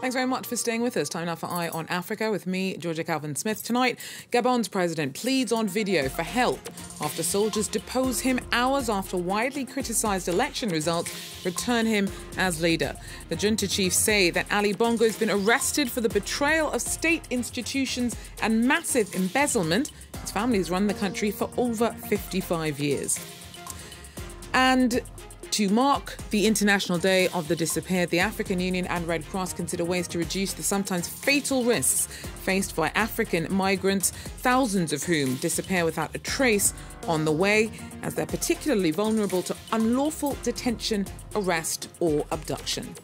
Thanks very much for staying with us. Time now for Eye on Africa with me, Georja Calvin Smith. Tonight, Gabon's president pleads on video for help after soldiers depose him hours after widely criticised election results return him as leader. The junta chiefs say that Ali Bongo has been arrested for the betrayal of state institutions and massive embezzlement. His family has run the country for over 55 years. And to mark the International Day of the Disappeared, the African Union and Red Cross consider ways to reduce the sometimes fatal risks faced by African migrants, thousands of whom disappear without a trace on the way, as they're particularly vulnerable to unlawful detention, arrest, or abduction.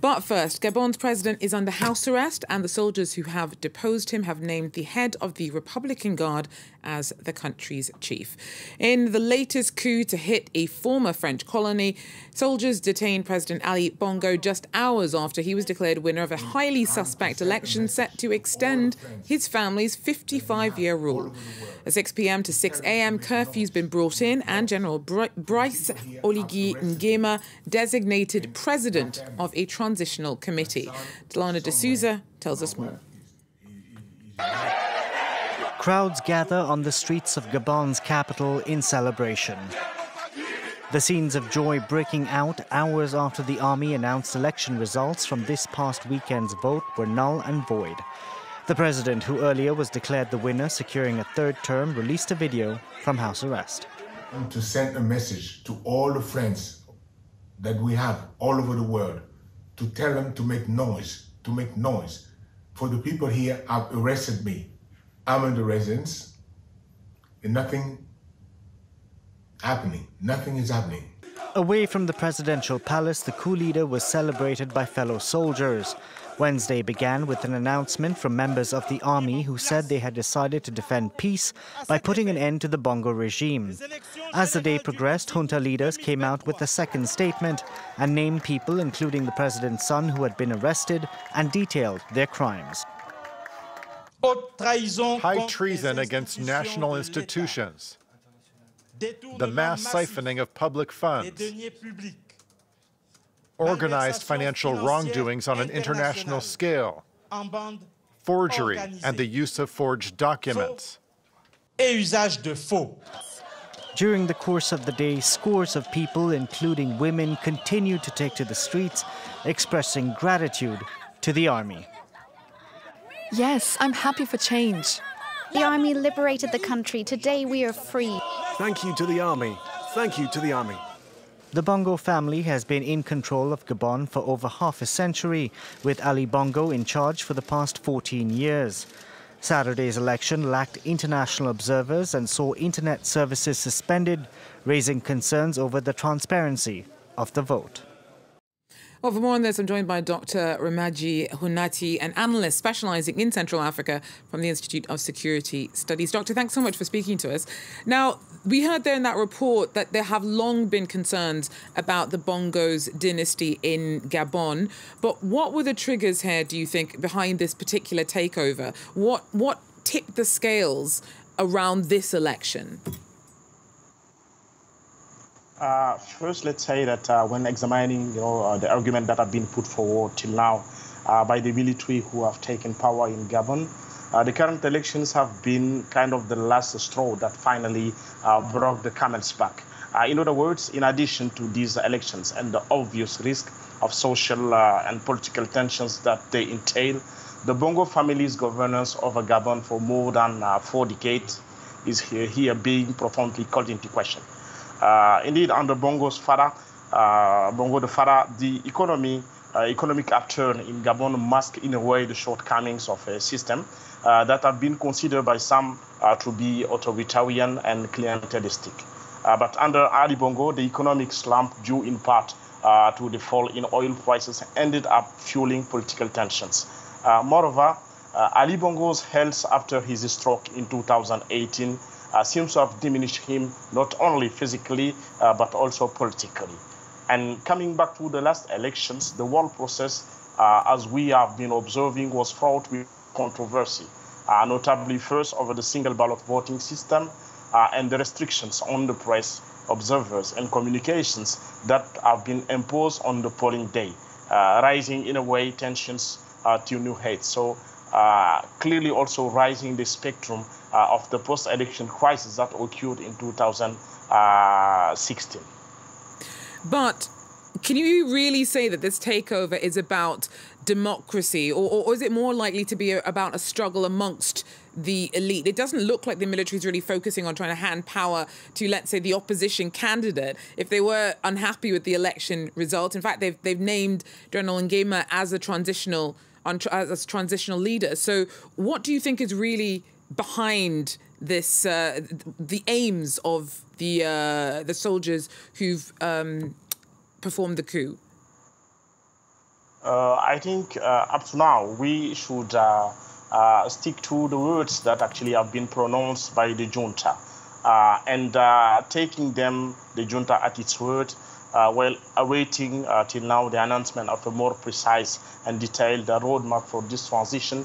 But first, Gabon's president is under house arrest, and the soldiers who have deposed him have named the head of the Republican Guard as the country's chief. In the latest coup to hit a former French colony, soldiers detained President Ali Bongo just hours after he was declared winner of a highly suspect election set to extend his family's 55 year rule. A 6 p.m. to 6 a.m. curfew's been brought in, and General Brice Oligui Nguema designated president of a transitional committee. Delana D'Souza tells us more. Crowds gather on the streets of Gabon's capital in celebration. The scenes of joy breaking out hours after the army announced election results from this past weekend's vote were null and void. The president, who earlier was declared the winner, securing a third term, released a video from house arrest. To send a message to all the friends that we have all over the world, to tell them to make noise, to make noise. For the people here have arrested me. I'm in the residence, and nothing happening. Nothing is happening. Away from the presidential palace, the coup leader was celebrated by fellow soldiers. Wednesday began with an announcement from members of the army who said they had decided to defend peace by putting an end to the Bongo regime. As the day progressed, junta leaders came out with a second statement and named people, including the president's son, who had been arrested and detailed their crimes. High treason against national institutions, the mass siphoning of public funds, organized financial wrongdoings on an international scale, forgery and the use of forged documents. During the course of the day, scores of people, including women, continued to take to the streets, expressing gratitude to the army. Yes, I'm happy for change. The army liberated the country. Today we are free. Thank you to the army. Thank you to the army. The Bongo family has been in control of Gabon for over half a century, with Ali Bongo in charge for the past 14 years. Saturday's election lacked international observers and saw internet services suspended, raising concerns over the transparency of the vote. Well, for more on this, I'm joined by Dr. Remadji Hoinathy, an analyst specializing in Central Africa from the Institute of Security Studies. Doctor, thanks so much for speaking to us. Now, we heard there in that report that there have long been concerns about the Bongos dynasty in Gabon. But what were the triggers here, do you think, behind this particular takeover? What, what tipped the scales around this election? Uh, first, let's say that uh, when examining you know, uh, the argument that have been put forward till now uh, by the military who have taken power in Gabon, uh, the current elections have been kind of the last straw that finally uh, broke the camel's back. in other words, in addition to these elections and the obvious risk of social and political tensions that they entail, the Bongo family's governance over Gabon for more than four decades is here, here being profoundly called into question. Uh, indeed, under Bongo's father, uh, Bongo the father, the economy, uh, economic upturn in Gabon mask in a way the shortcomings of a system uh, that have been considered by some uh, to be authoritarian and clientelistic. Uh, but under Ali Bongo, the economic slump due in part to the fall in oil prices ended up fueling political tensions. moreover, Ali Bongo's health after his stroke in 2018 uh, seems to have diminished him not only physically uh, but also politically. And coming back to the last elections, the whole process, uh, as we have been observing, was fraught with controversy, uh, notably first over the single ballot voting system uh, and the restrictions on the press observers and communications that have been imposed on the polling day, uh, rising in a way tensions to new heights. So clearly also rising the spectrum uh, of the post-election crisis that occurred in 2016. But can you really say that this takeover is about democracy, or, or, is it more likely to be a, about a struggle amongst the elite? It doesn't look like the military is really focusing on trying to hand power to, let's say, the opposition candidate. If they were unhappy with the election result, in fact, they've they've named General Nguema as a transitional as a transitional leader. So, what do you think is really behind this? Uh, the aims of the uh, the soldiers who've um, performed the coup? Uh, I think uh, up to now we should uh, uh stick to the words that actually have been pronounced by the junta and taking them, the junta, at its word, while awaiting till now the announcement of a more precise and detailed roadmap for this transition.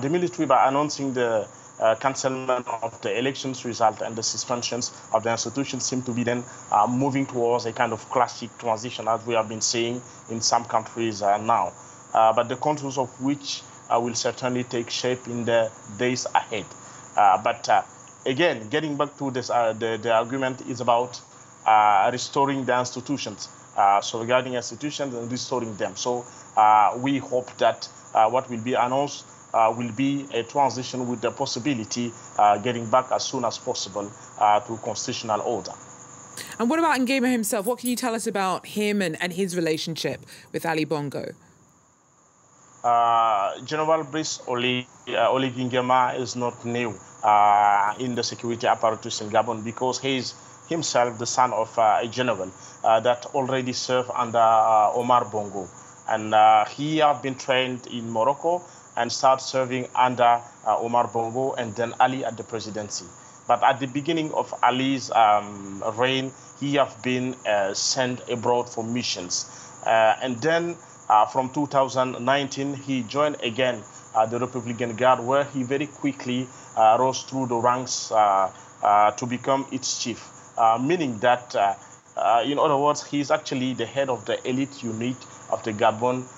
the military, by announcing the uh, cancelment of the elections result and the suspensions of the institutions seem to be then uh, moving towards a kind of classic transition as we have been seeing in some countries uh, now. Uh, but the contours of which uh, will certainly take shape in the days ahead. Uh, but again, getting back to this, the, the argument is about restoring the institutions. so regarding institutions and restoring them. So we hope that what will be announced uh, will be a transition with the possibility uh, getting back as soon as possible uh, to constitutional order. And what about Nguema himself? What can you tell us about him and, and his relationship with Ali Bongo? Uh, General Brice Oli, uh, Oligui Nguema is not new uh, in the security apparatus in Gabon because he is himself the son of uh, a general uh, that already served under uh, Omar Bongo. And he has been trained in Morocco and start serving under Omar Bongo and then Ali at the presidency. But at the beginning of Ali's um, reign, he have been sent abroad for missions. And then uh, from 2019, he joined again uh, the Republican Guard, where he very quickly uh, rose through the ranks to become its chief, Uh, meaning that, uh, uh, in other words, he is actually the head of the elite unit of the Gabon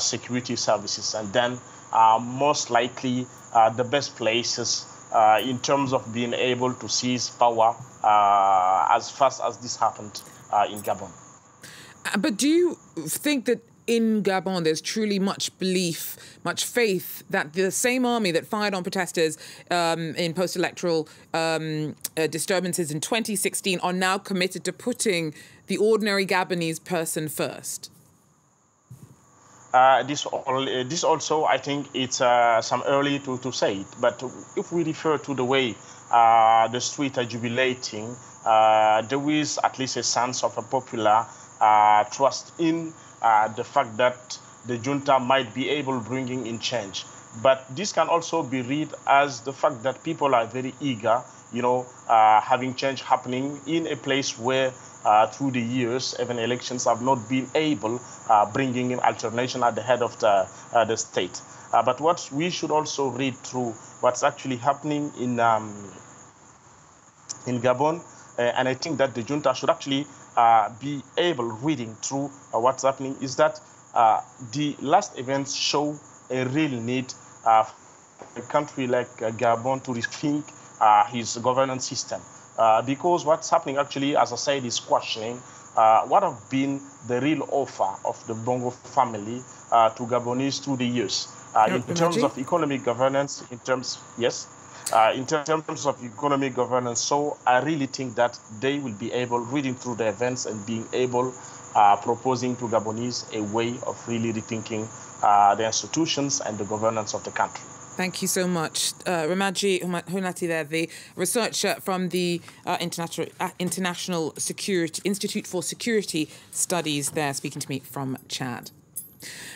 security services. And then most likely uh, the best places uh, in terms of being able to seize power uh, as fast as this happened in Gabon. But do you think that in Gabon, there's truly much belief, much faith that the same army that fired on protesters um, in post electoral um, uh, disturbances in 2016 are now committed to putting the ordinary Gabonese person first? Uh, this, uh, this also, I think it's uh, some early to, to say it, but if we refer to the way uh, the streets are jubilating, uh, there is at least a sense of a popular trust in the fact that the junta might be able bringing in change. But this can also be read as the fact that people are very eager, you know, having change happening in a place where uh, through the years, even elections have not been able uh, bringing in alternation at the head of the, uh, the state. Uh, but what we should also read through what's actually happening in um, in Gabon, uh, and I think that the junta should actually uh, be able reading through what's happening is that the last events show a real need for a country like Gabon to rethink his governance system. Uh, because what's happening actually, as I said, is questioning uh, what have been the real offer of the Bongo family uh, to Gabonese through the years. Uh, in terms of economic governance, in terms, yes, uh, in terms of economic governance. So I really think that they will be able, reading through the events and being able, proposing to Gabonese a way of really rethinking the institutions and the governance of the country. Thank you so much. Uh, Remadji Hoinathy there, the researcher from the uh, International, uh, International Security Institute for Security Studies there, speaking to me from Chad.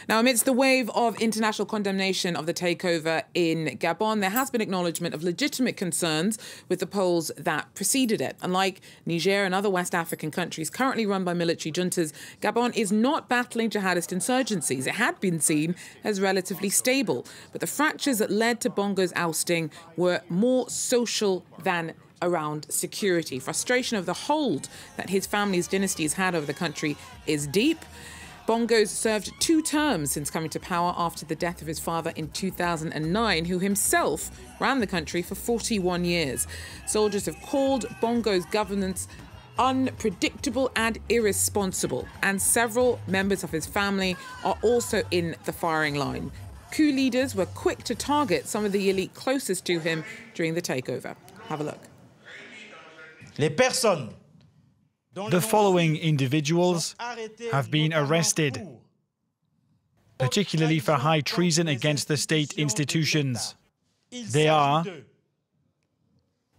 Now, amidst the wave of international condemnation of the takeover in Gabon, there has been acknowledgement of legitimate concerns with the polls that preceded it. Unlike Niger and other West African countries currently run by military juntas, Gabon is not battling jihadist insurgencies. It had been seen as relatively stable, but the fractures that led to Bongo's ousting were more social than around security. Frustration of the hold that his family's dynasty has had over the country is deep. Bongo's served two terms since coming to power after the death of his father in 2009, who himself ran the country for 41 years. Soldiers have called Bongo's governance unpredictable and irresponsible, and several members of his family are also in the firing line. Coup leaders were quick to target some of the elite closest to him during the takeover. Have a look. The following individuals have been arrested, particularly for high treason against the state institutions. They are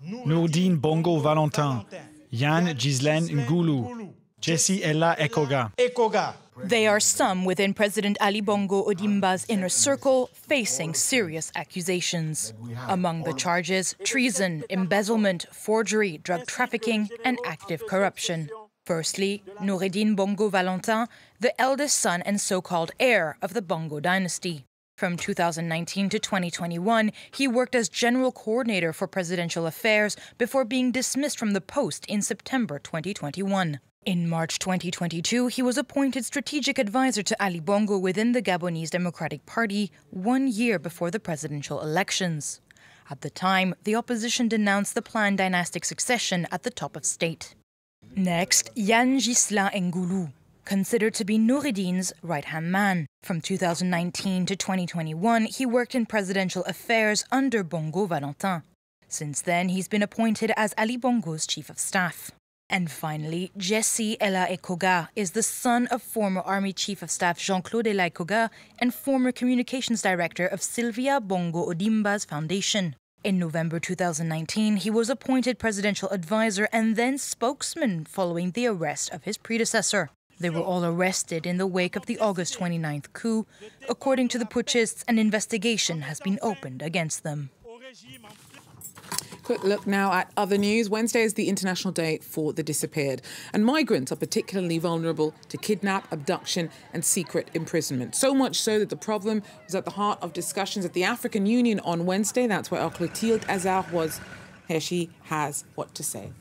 Noureddin Bongo Valentin, Ian Ghislain Ngoulou, Jessye Ella Ekogha. They are some within President Ali Bongo Ondimba's inner circle facing serious accusations. Among the charges, treason, embezzlement, forgery, drug trafficking, and active corruption. Firstly, Noureddin Bongo Valentin, the eldest son and so called heir of the Bongo dynasty. From 2019 to 2021, he worked as general coordinator for presidential affairs before being dismissed from the post in September 2021. In March 2022, he was appointed strategic advisor to Ali Bongo within the Gabonese Democratic Party one year before the presidential elections. At the time, the opposition denounced the planned dynastic succession at the top of state. Next, Ian Ghislain Ngoulou, considered to be Noureddin's right hand man. From 2019 to 2021, he worked in presidential affairs under Bongo Valentin. Since then, he's been appointed as Ali Bongo's chief of staff. And finally, Jessye Ella Ekogha is the son of former Army Chief of Staff Jean Claude Ella Ekogha and former communications director of Sylvia Bongo Ondimba's foundation. In November 2019, he was appointed presidential advisor and then spokesman following the arrest of his predecessor. They were all arrested in the wake of the August 29th coup. According to the putschists, an investigation has been opened against them. Quick look now at other news. Wednesday is the International Day for the Disappeared, and migrants are particularly vulnerable to kidnap, abduction, and secret imprisonment. So much so that the problem was at the heart of discussions at the African Union on Wednesday. That's where our Clotilde Azar was. Here she has what to say.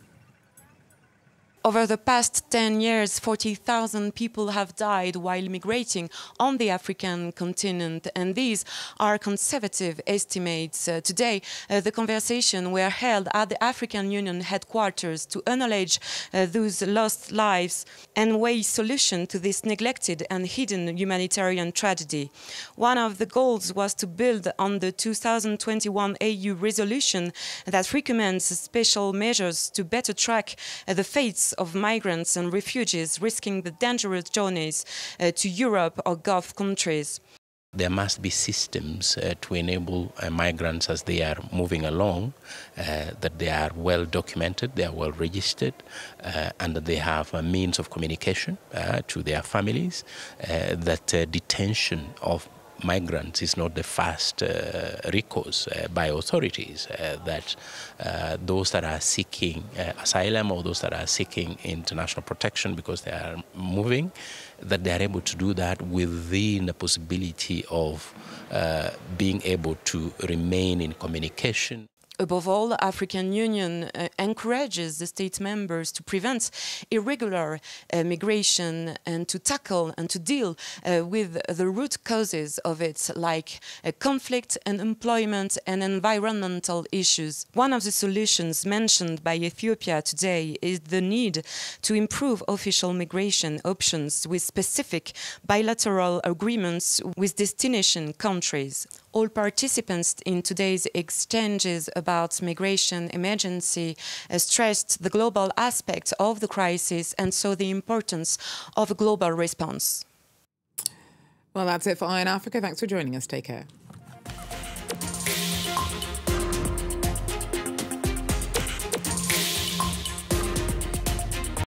Over the past 10 years, 40,000 people have died while migrating on the African continent, and these are conservative estimates. Uh, today, uh, the conversation were held at the African Union headquarters to acknowledge uh, those lost lives and weigh solution to this neglected and hidden humanitarian tragedy. One of the goals was to build on the 2021 AU resolution that recommends special measures to better track uh, the fates of migrants and refugees risking the dangerous journeys uh, to Europe or Gulf countries. There must be systems uh, to enable uh, migrants as they are moving along, uh, that they are well documented, they are well registered, uh, and that they have a means of communication uh, to their families, that detention of migrants is not the first uh, recourse uh, by authorities, uh, that those that are seeking asylum or those that are seeking international protection because they are moving, that they are able to do that within the possibility of being able to remain in communication. Above all, the African Union uh, encourages the state members to prevent irregular uh, migration and to tackle and to deal uh, with the root causes of it, like uh, conflict and employment and environmental issues. One of the solutions mentioned by Ethiopia today is the need to improve official migration options with specific bilateral agreements with destination countries all participants in today's exchanges about migration emergency uh, stressed the global aspect of the crisis and so the importance of a global response. Well, that's it for Eye on Africa. Thanks for joining us. Take care.